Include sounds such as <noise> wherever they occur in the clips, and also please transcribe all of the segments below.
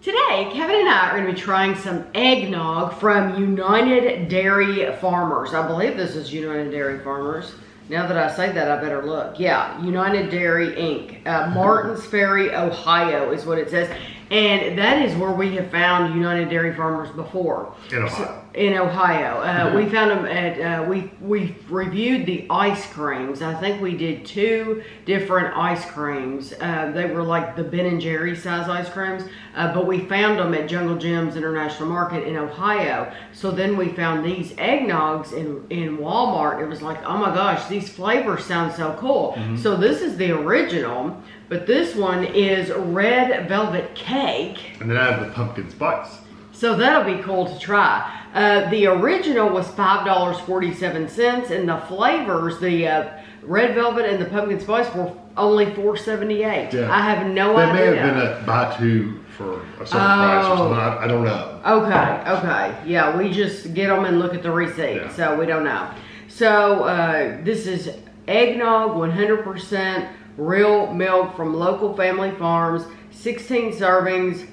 Today, Kevin and I are going to be trying some eggnog from United Dairy Farmers. I believe this is United Dairy Farmers. Now that I say that, I better look. Yeah, United Dairy Inc. Uh, Martins Ferry, Ohio is what it says. And that is where we have found United Dairy Farmers before. In Ohio. So- in Ohio. Uh, We found them at, uh, we, we reviewed the ice creams. I think we did two different ice creams. Uh, they were like the Ben and Jerry size ice creams, uh, but we found them at Jungle Jim's International Market in Ohio. So then we found these eggnogs in, in Walmart. It was like, oh my gosh, these flavors sound so cool. So this is the original, but this one is red velvet cake. And then I have the pumpkin spice. So that'll be cool to try. Uh, the original was five dollars forty-seven cents, and the flavors, the uh, red velvet and the pumpkin spice, were only four seventy-eight. Yeah. I have no They idea. They may have been a buy two for a certain price or Oh. something. I, I don't know. Okay, okay. Yeah, we just get them and look at the receipt, Yeah. so we don't know. So uh, this is eggnog, 100% real milk from local family farms, 16 servings,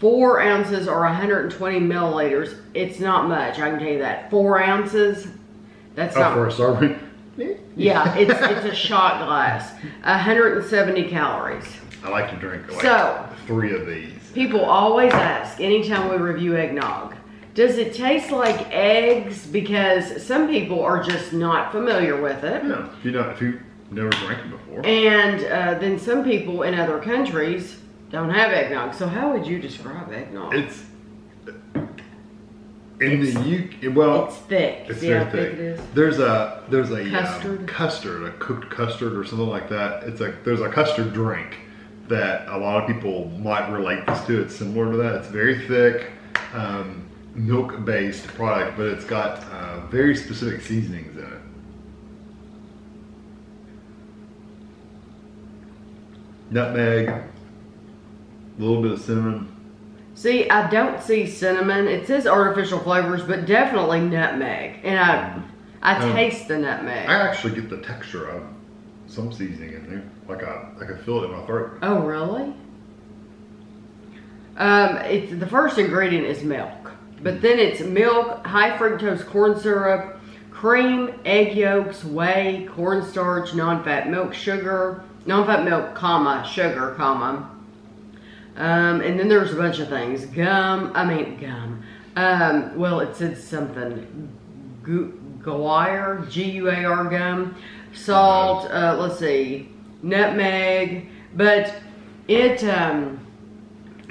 four ounces or 120 milliliters. It's not much, I can tell you that. Four ounces, that's Oh, not for a serving? Yeah, it's it's a shot glass, 170 calories. I like to drink like So- three of these. People always ask anytime we review eggnog, does it taste like eggs? Because some people are just not familiar with it. No, if you know, if you never drank it before. And uh, then some people in other countries don't have eggnog. So how would you describe eggnog? It's in the UK. Well, It's thick. It's See very thick. thick it is? There's a there's a um, Custard? custard, a cooked custard or something like that. It's a there's a custard drink that a lot of people might relate this to. It's similar to that. It's very thick, um, milk based product, but it's got uh, very specific seasonings in it. Nutmeg, a little bit of cinnamon. See, I don't see cinnamon. It says artificial flavors, but definitely nutmeg. And I, I Um, taste the nutmeg. I actually get the texture of some seasoning in there, like I I can feel it in my throat. Oh, really? Um, it's the first ingredient is milk, but then it's milk, high fructose corn syrup, cream, egg yolks, whey, cornstarch, non-fat milk, sugar, non-fat milk, comma, sugar, comma. Um, and then there's a bunch of things. Gum, I mean gum. Um, well, it said something. Gu- Guar, G-U-A-R gum. Salt, uh, let's see, nutmeg. But it, um,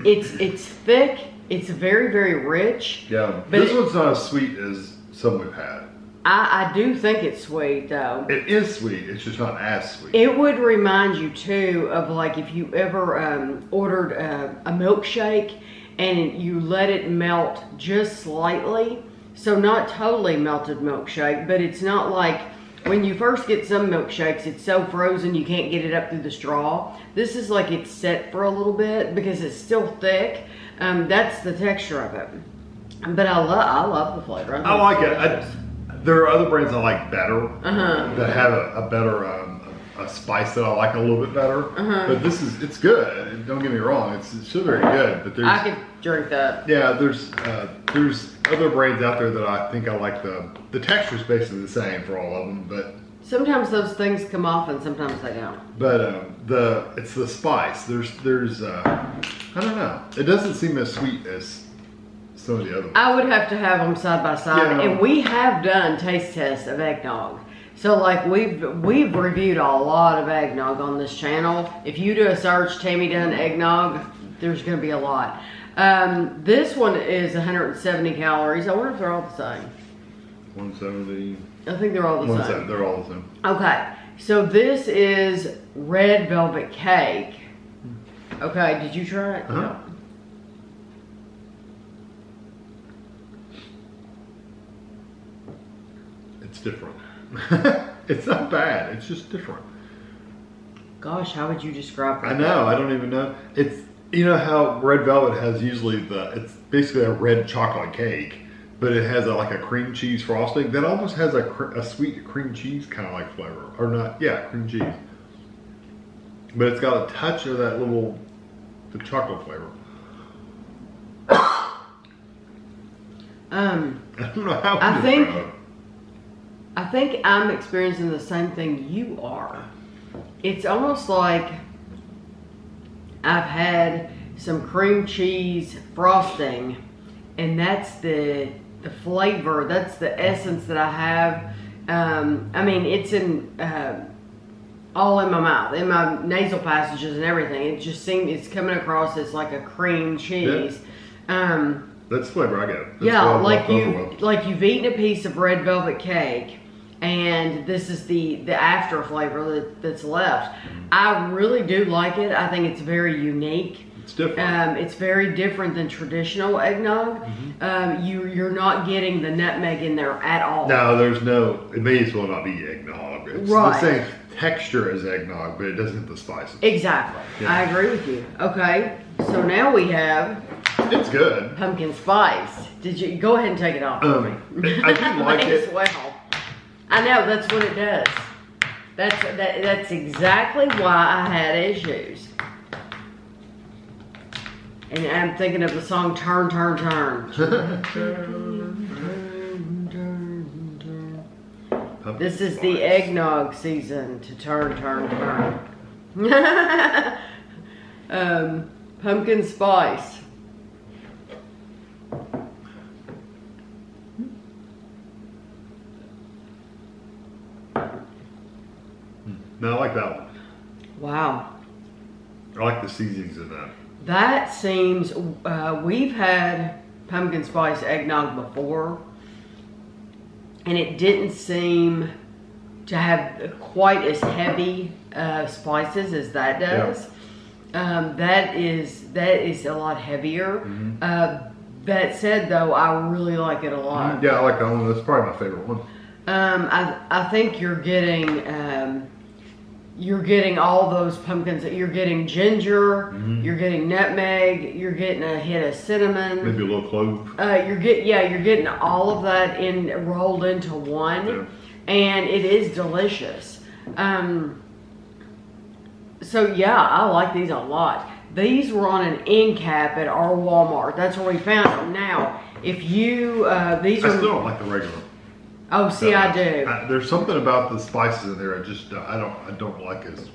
it's, it's thick. It's very, very rich. Yeah, But this it- one's not as sweet as some we've had. I, I do think it's sweet though. It is sweet. It's just not as sweet. It would remind you too of like if you ever um, ordered a, a milkshake and you let it melt just slightly. So not totally melted milkshake, but it's not like when you first get some milkshakes, it's so frozen you can't get it up through the straw. This is like it's set for a little bit because it's still thick. Um, that's the texture of it. But I love I love the flavor. think I like it. I, there are other brands I like better Uh-huh. that have a, a better um, a, spice that I like a little bit better. Uh-huh. But this is it's good. Don't get me wrong. It's, it's still very good. But there's I could drink that. yeah, there's uh, there's other brands out there that I think I like the the texture's basically the same for all of them, but Sometimes those things come off and sometimes they don't. but um, the it's the spice. There's there's uh, I don't know. It doesn't seem as sweet as some of the other ones. I would have to have them side by side, Yeah. and we have done taste tests of eggnog. So like we've we've reviewed a lot of eggnog on this channel. If you do a search, Tami Dunn eggnog, there's going to be a lot. Um, this one is 170 calories. I wonder if they're all the same. 170. I think they're all the same. They're all the same. Okay, so this is red velvet cake. Okay, did you try it? Uh-huh. It's different. <laughs> it's not bad. It's just different. Gosh, how would you describe it? I know. I don't even know. It's you know how red velvet has usually the it's basically a red chocolate cake, but it has a, like a cream cheese frosting that almost has a, cr- a sweet cream cheese kind of like flavor, or not? Yeah, cream cheese. But it's got a touch of that little the chocolate flavor. <coughs> Um, <laughs> I don't know how. I think- it. I think I'm experiencing the same thing you are. It's almost like I've had some cream cheese frosting, and that's the the flavor. That's the essence that I have. Um, I mean, it's in uh, all in my mouth, in my nasal passages and everything. It just seems it's coming across as like a cream cheese. Um, That's the flavor I get. That's yeah, like you like you've eaten a piece of red velvet cake, and this is the the after flavor that, that's left. I really do like it. I think it's very unique. It's different. Um, it's very different than traditional eggnog. Mm-hmm. Um, you you're not getting the nutmeg in there at all. no, there's no. It may as well not be eggnog. It's Right. the same texture as eggnog, but it doesn't have the spices. Exactly. Yeah. I agree with you. Okay, so now we have It's good. pumpkin spice. Did you go ahead and take it off for Um, me? I do <laughs> like it. well. I know that's what it does. That's that, that's exactly why I had issues. And I'm thinking of the song "Turn, Turn, Turn." <laughs> This is the eggnog season to turn, turn, turn. <laughs> um, pumpkin spice. No, I like that one. Wow. I like the seasonings in that. That seems, uh, we've had pumpkin spice eggnog before, and it didn't seem to have quite as heavy uh, spices as that does. Um, that is that is a lot heavier. Mm-hmm. Uh, that said, though, I really like it a lot. Yeah, I like that one. That's probably my favorite one. Um, I I think you're getting um, you're getting all those pumpkins. You're getting ginger. Mm-hmm. You're getting nutmeg. You're getting a hit of cinnamon. Maybe a little clove. Uh, you're get yeah, you're getting all of that in rolled into one, Yeah. and it is delicious. Um, so yeah, I like these a lot. These were on an end cap at our Walmart. That's where we found them. Now, if you uh, these I are still don't like the regular. Oh, see, I Uh, do. I- there's something about the spices in there. I just I don't I don't like as.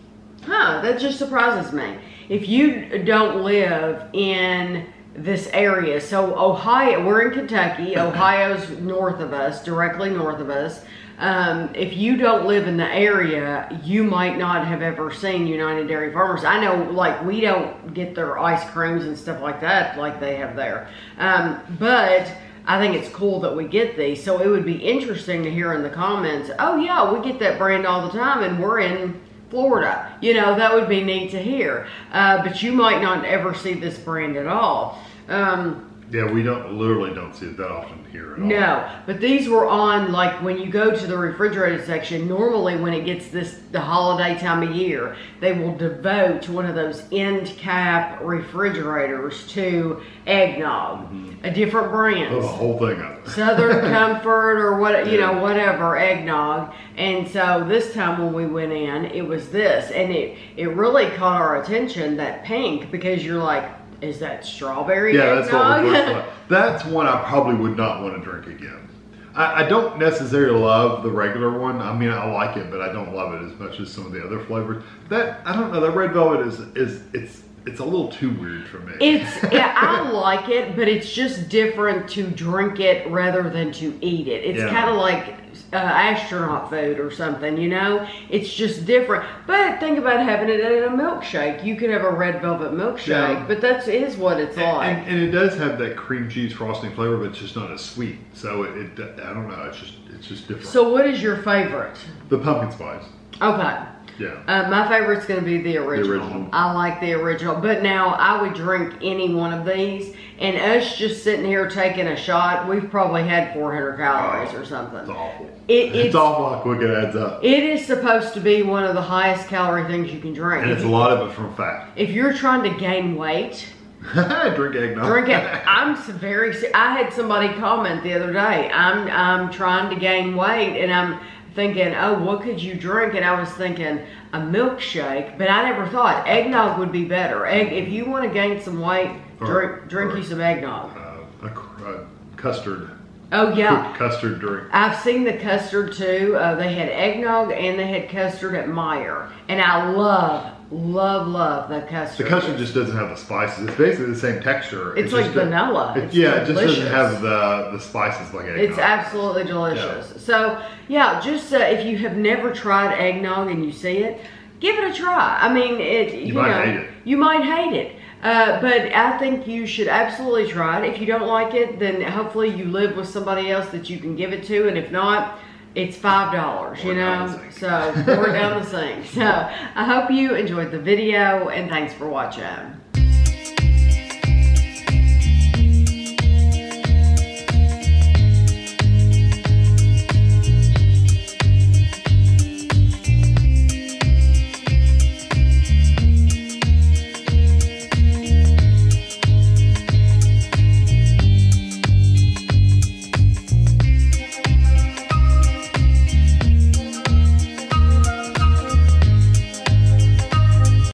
Huh, that just surprises me. If you don't live in this area, so Ohio, we're in Kentucky, <laughs> Ohio's north of us, directly north of us. Um, if you don't live in the area, you might not have ever seen United Dairy Farmers. I know, like, we don't get their ice creams and stuff like that like they have there. Um, but I think it's cool that we get these. So it would be interesting to hear in the comments, oh, yeah, we get that brand all the time and we're in Florida. You know, that would be neat to hear. Uh, but you might not ever see this brand at all. Um, Yeah, we don't literally don't see it that often here at all. no, but these were on like when you go to the refrigerated section. Normally, when it gets this the holiday time of year, they will devote one of those end cap refrigerators to eggnog, mm-hmm. a different brand. Oh, the whole thing of it. Southern <laughs> Comfort or what you know whatever eggnog and so this time when we went in it was this and it it really caught our attention that pink because you're like is that strawberry Yeah, that's what eggnog it looks like. That's one I probably would not want to drink again. I, I don't necessarily love the regular one. I mean, I like it, but I don't love it as much as some of the other flavors. That I don't know. That red velvet is is it's it's a little too weird for me. It's <laughs> yeah, I like it, but it's just different to drink it rather than to eat it. It's Yeah. kind of like uh, astronaut food or something, you know. It's just different. But think about having it in a milkshake. You could have a red velvet milkshake, Yeah. but that's is what it's and, like. and, and it does have that cream cheese frosting flavor, but it's just not as sweet. So it, it I don't know. It's just it's just different. so, what is your favorite? the pumpkin spice. Okay. Yeah. Uh, my favorite's going to be the original. original. I like the original. But now I would drink any one of these. And us just sitting here taking a shot, we've probably had 400 calories or something. It's awful. It- it's, it's- awful how quick it adds up. It is supposed to be one of the highest calorie things you can drink. and it's a lot of it from fat. if you're trying to gain weight, <laughs> drink eggnog. drink it. <laughs> I'm very. I had somebody comment the other day. I'm I'm trying to gain weight, and I'm thinking, oh, what could you drink? And I was thinking a milkshake, but I never thought eggnog would be better. Egg. If you want to gain some weight, Or- drink drink or- you some eggnog. uh, a, a custard Oh yeah. custard drink. I've seen the custard too. Uh, they had eggnog and they had custard at Meijer, and I love, love, love the custard. The custard. just doesn't have the spices. It's basically the same texture. It's It like vanilla. it- It's yeah, it just delicious. doesn't have the the spices like eggnog. It's absolutely delicious. So yeah, just uh, if you have never tried eggnog and you see it, give it a try. I mean, it you, might know hate it. you might hate it. Uh, but I think you should absolutely try it. If you don't like it, then hopefully you live with somebody else that you can give it to, and if not, it's five dollars. You Pour it down know, so pour it down the sink. So I hope you enjoyed the video, and thanks for watching.